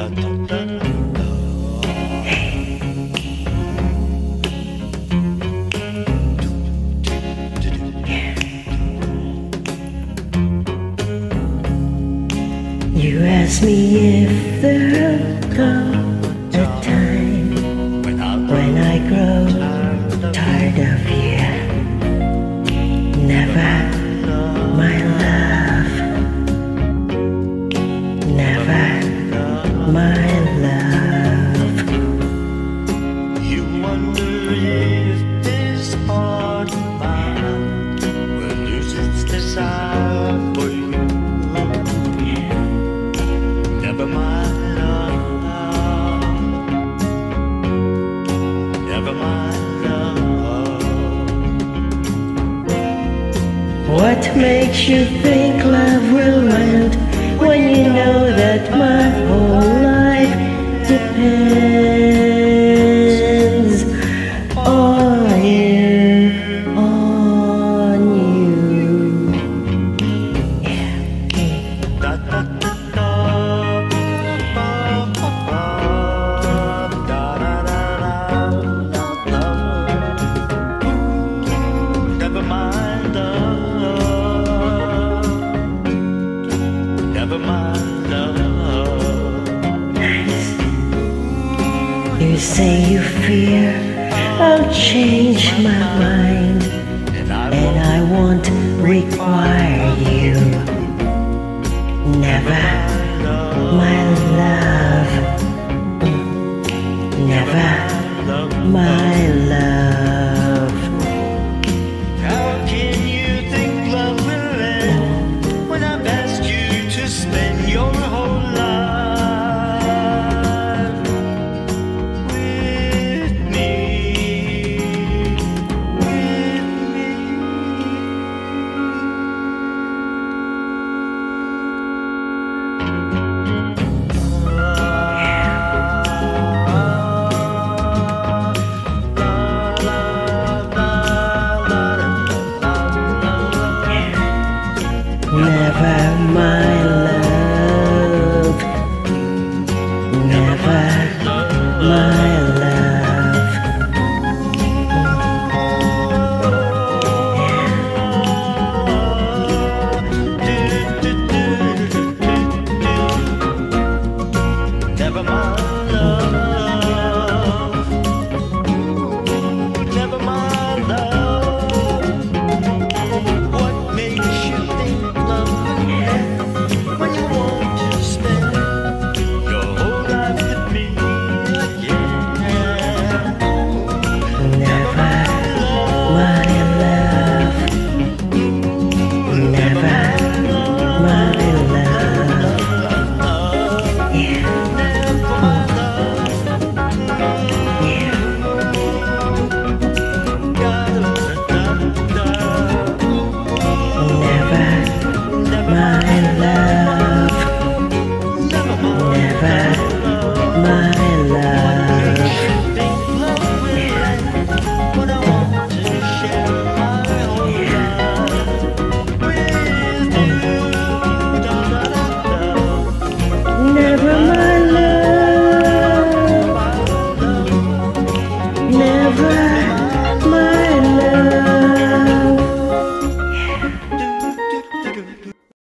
You ask me if there What makes you think love will end when you know that say you fear, I'll change my mind. And I won't require never